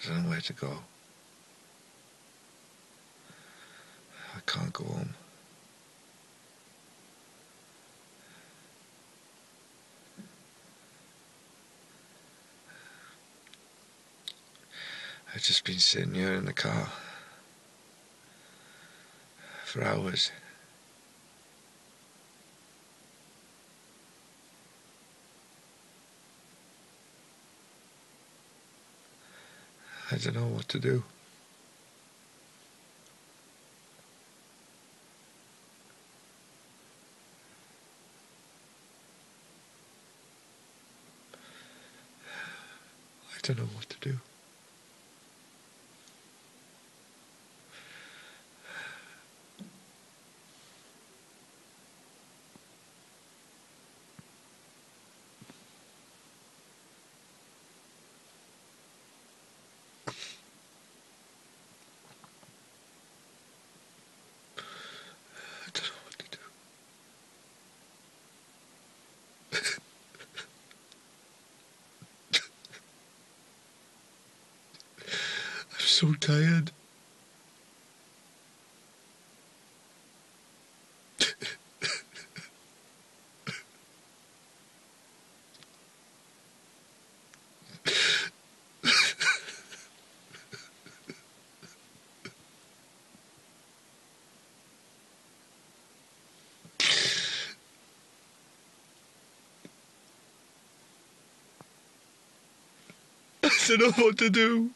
I don't know where to go. I can't go home. I've just been sitting here in the car for hours. Don't know what to do. I don't know what to do. So tired. I don't know what to do.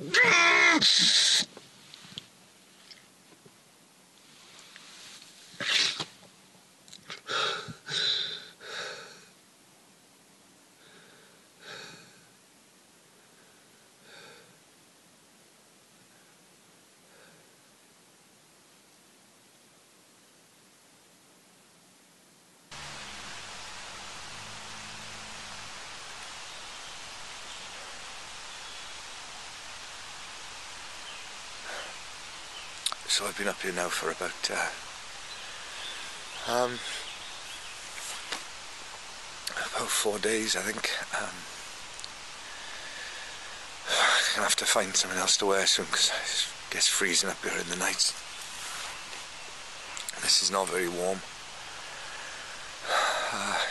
Me. Ah! So I've been up here now for about uh, um, about four days, I think. Um, I'm gonna have to find something else to wear soon because it gets freezing up here in the nights. This is not very warm. Uh,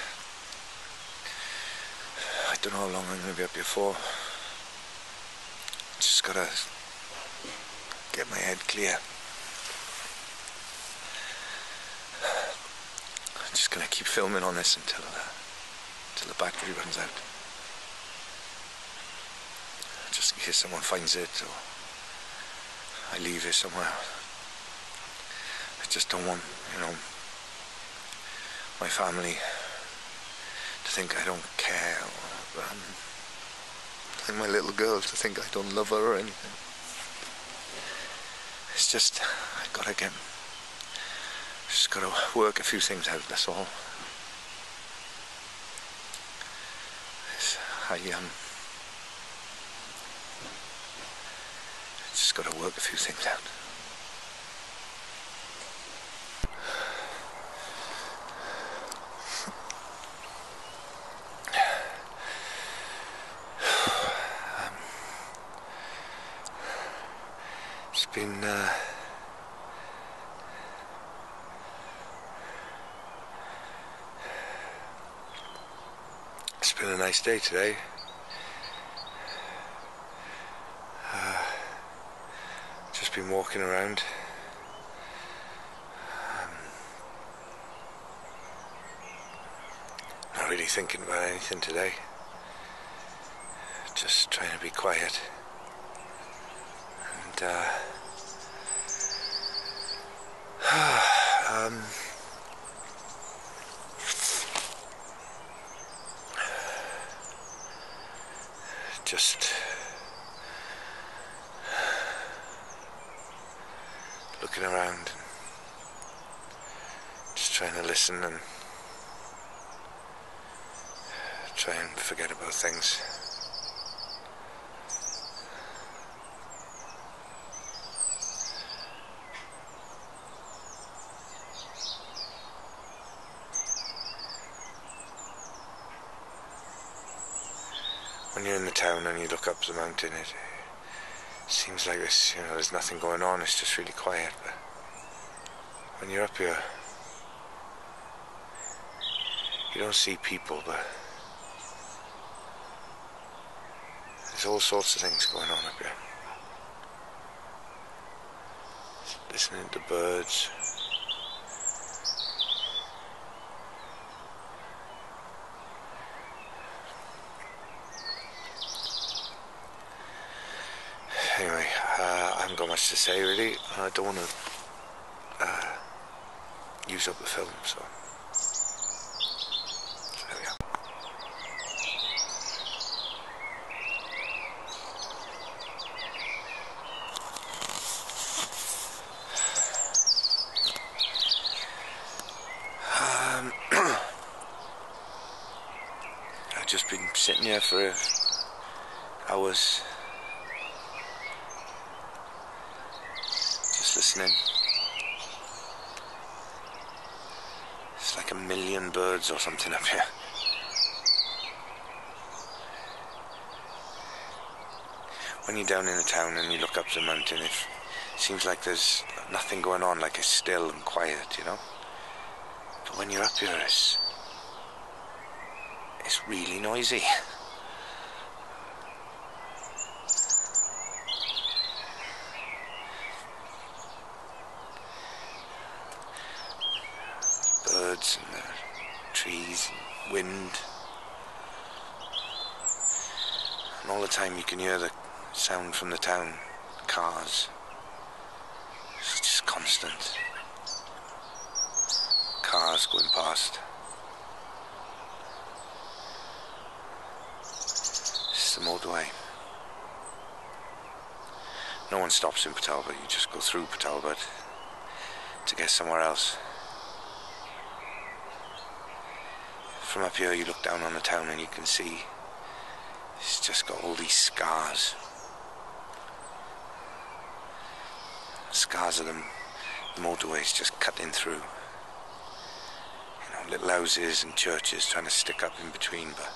I don't know how long I'm going to be up here for. Just gotta get my head clear. Just gonna keep filming on this until uh, until the battery runs out. Just in case someone finds it or I leave it somewhere. I just don't want, you know, my family to think I don't care or um, and my little girl to think I don't love her or anything. It's just I gotta get just gotta work a few things out, that's all. It's, I um just gotta work a few things out. Um, it's been uh, it's been a nice day today. Uh, just been walking around. Um, not really thinking about anything today. Just trying to be quiet. And uh, um, just looking around and just trying to listen and try and forget about things. In the town and you look up the mountain, it seems like this, you know, there's nothing going on, it's just really quiet. But when you're up here, you don't see people, but there's all sorts of things going on up here. Listening to birds. anyway, uh, I haven't got much to say really. I don't want to uh, use up the film, so. Um, I've just been sitting here for hours. Just listening. It's like a million birds or something up here. When you're down in the town and you look up the mountain, it seems like there's nothing going on, like it's still and quiet, you know? But when you're up here, it's, it's really noisy. birds and the trees and wind. And all the time you can hear the sound from the town, cars. It's just constant. Cars going past. It's the motorway. No one stops in Port Talbot, you just go through Port Talbot to get somewhere else. From up here, you look down on the town and you can see it's just got all these scars. Scars of them, the motorways just cutting through. You know, little houses and churches trying to stick up in between, but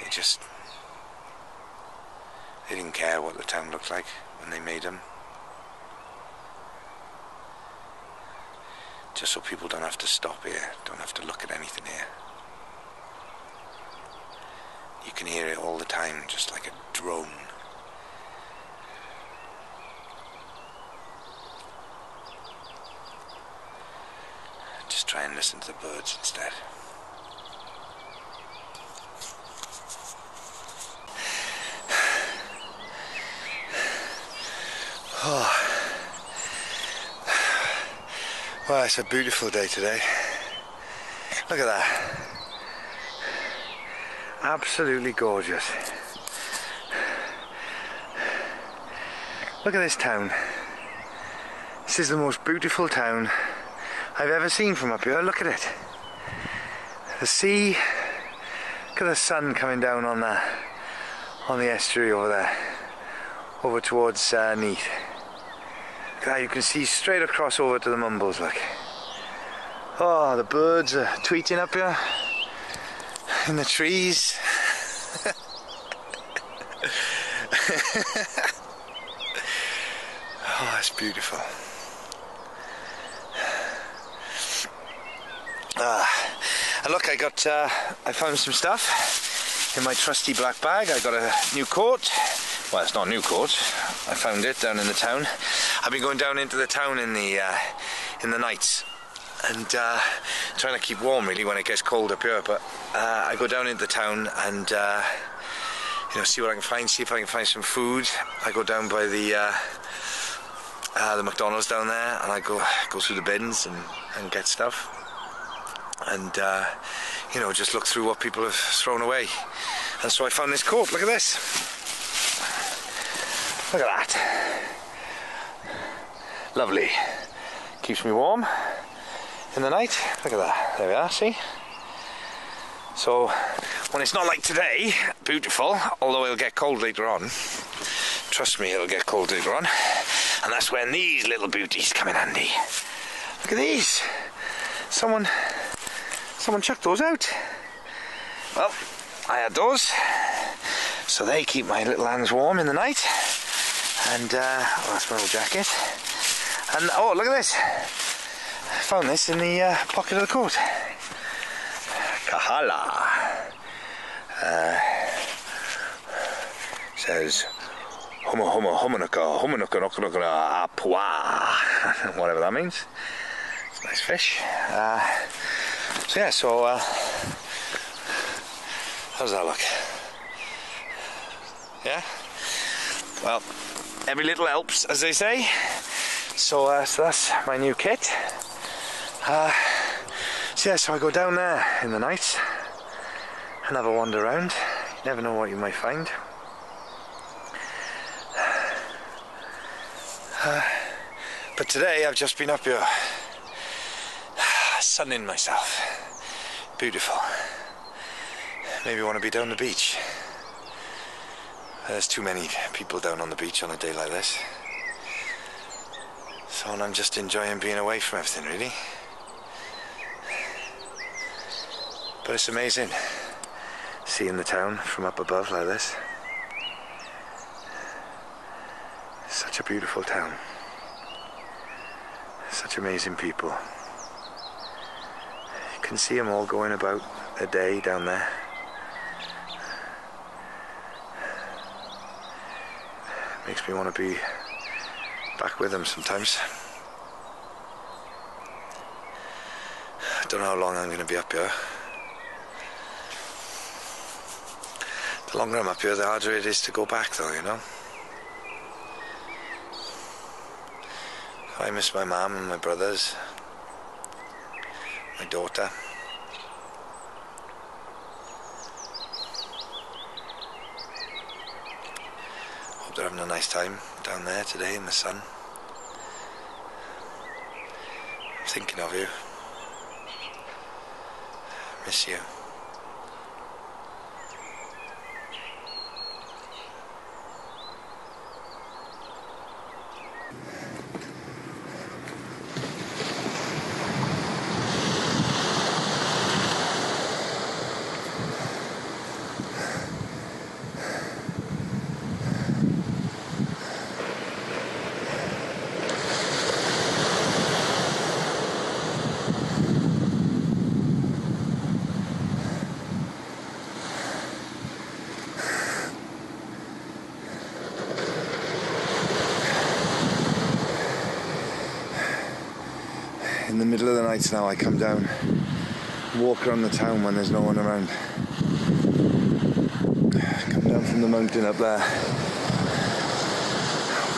they just they didn't care what the town looked like when they made them. just so people don't have to stop here, don't have to look at anything here. You can hear it all the time, just like a drone. Just try and listen to the birds instead. Oh. Well, it's a beautiful day today. Look at that. Absolutely gorgeous. Look at this town. This is the most beautiful town I've ever seen from up here. Look at it. The sea. Look at the sun coming down on the on the estuary over there, over towards uh, Neath. Look you can see straight across over to the Mumbles. Look. Oh, the birds are tweeting up here in the trees. oh, it's beautiful. Ah, and look, I got, uh, I found some stuff in my trusty black bag. I got a new coat. Well, it's not a new coat. I found it down in the town. I've been going down into the town in the uh, in the nights and uh, trying to keep warm really when it gets cold up here. But uh, I go down into the town and uh, you know see what I can find. See if I can find some food. I go down by the uh, uh, the McDonald's down there and I go go through the bins and, and get stuff. And you know just look through what people have thrown away. And so I found this coat. Look at this. Look at that. Lovely. Keeps me warm in the night. Look at that. There we are, see? So when it's not like today, beautiful, although it'll get cold later on. Trust me, it'll get cold later on. And that's when these little beauties come in handy. Look at these. Someone someone chucked those out. Well, I had those. So they keep my little hands warm in the night. And uh, oh, that's my old jacket. And oh, look at this. I found this in the uh, pocket of the coat. Kahala. Uh, says Homo homo homonuka homonuka nokanokana apua. Whatever that means. It's nice fish. Uh, so yeah, so uh, how's that look? Yeah? Well, every little helps, as they say. So, uh, so that's my new kit. Uh, yeah, so I go down there in the night and have a wander around. You never know what you might find. Uh, but today I've just been up here sunning myself. Beautiful. Maybe want to be down the beach. There's too many people down on the beach on a day like this. So I'm just enjoying being away from everything, really. But it's amazing seeing the town from up above like this. Such a beautiful town. Such amazing people. You can see them all going about a day down there. Makes me want to be back with them sometimes. I don't know how long I'm going to be up here. The longer I'm up here, the harder it is to go back, though, you know. I miss my mum and my brothers, my daughter. Hope they're having a nice time down there today in the sun. I'm thinking of you. Miss you. In the middle of the night now I come down walk around the town when there's no one around. Come down from the mountain up there.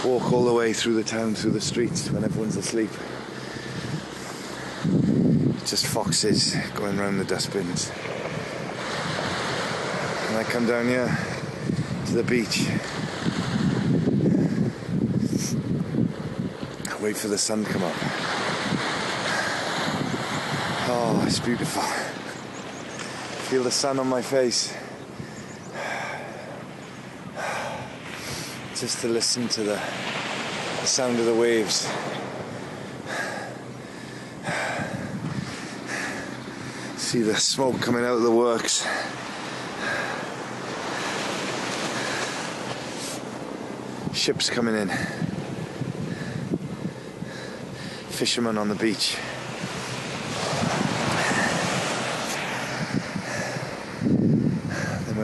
Walk all the way through the town through the streets when everyone's asleep. Just foxes going around the dustbins. And I come down here to the beach. Wait for the sun to come up Oh, it's beautiful. Feel the sun on my face. Just to listen to the, the sound of the waves. See the smoke coming out of the works. Ships coming in. Fishermen on the beach.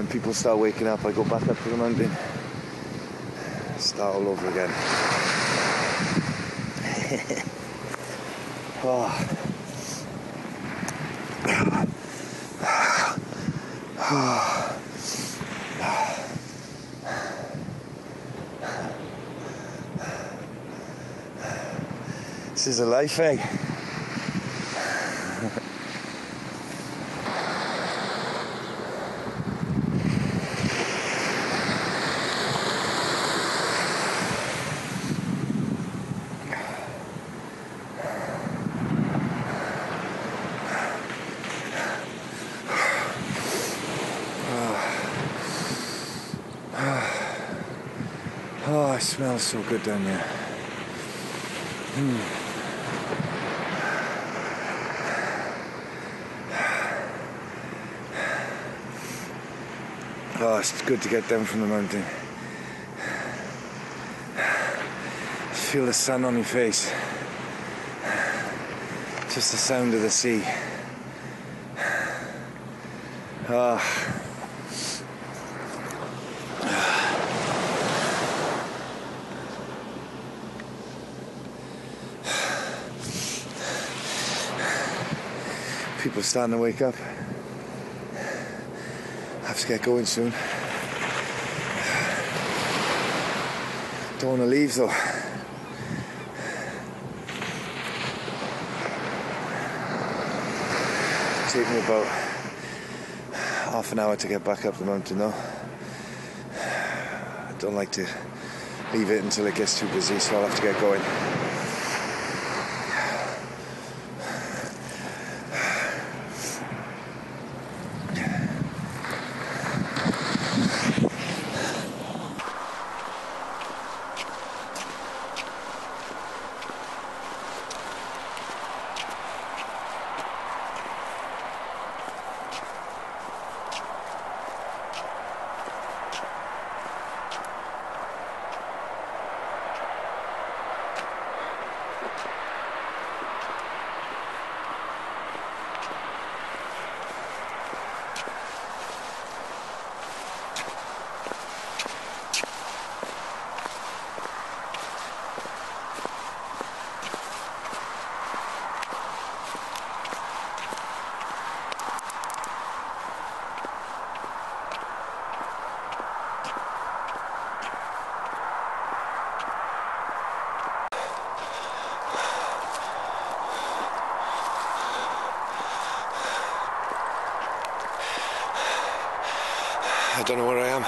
When people start waking up, I go back up to the mountain, start all over again. oh. this is a life, eh? Smells so good down here. Mm. Oh, it's good to get down from the mountain. Feel the sun on your face. Just the sound of the sea. Ah. People starting to wake up. I have to get going soon. Don't want to leave though. Take me about half an hour to get back up the mountain though. I don't like to leave it until it gets too busy, so I'll have to get going. I don't know where I am.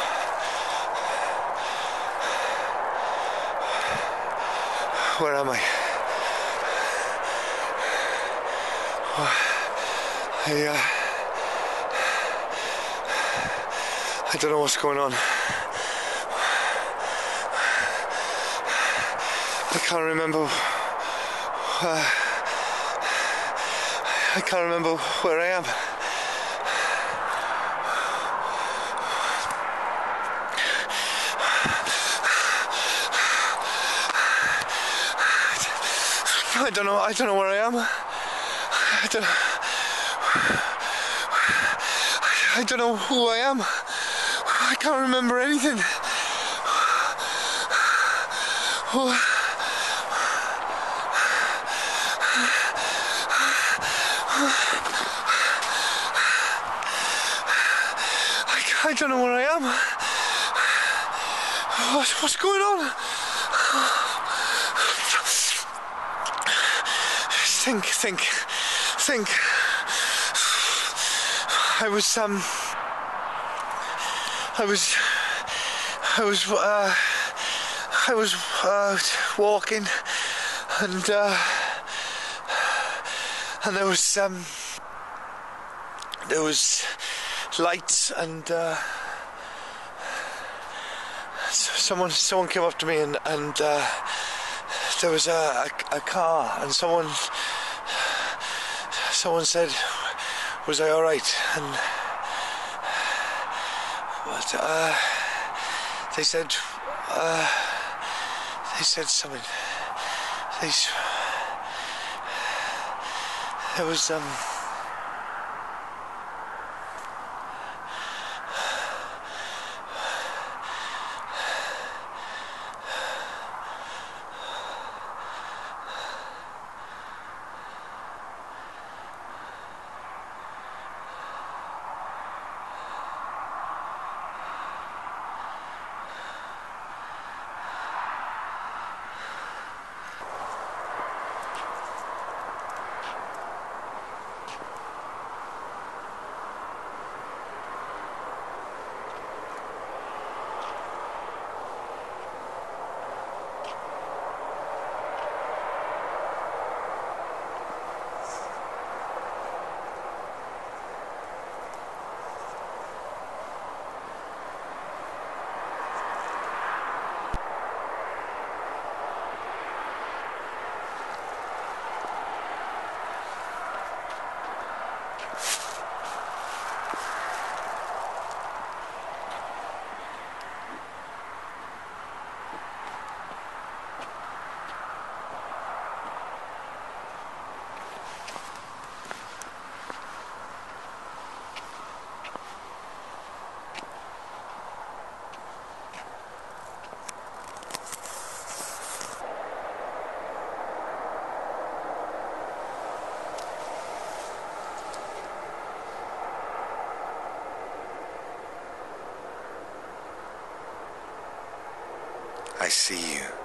Where am I? I, uh, I don't know what's going on. I can't remember. Uh, I can't remember where I am. I don't know. I don't know where I am. I don't. I don't know who I am. I can't remember anything. Oh. I, don't know where I am. What, what's going on? Think, think, think. I was, um, I was, I was, uh, I was uh, walking, and uh, and there was, um, there was lights, and uh, someone, someone came up to me, and and. Uh, there was a, a, a, car and someone someone said was I alright? And but uh, they said uh, they said something. They it was um I see you.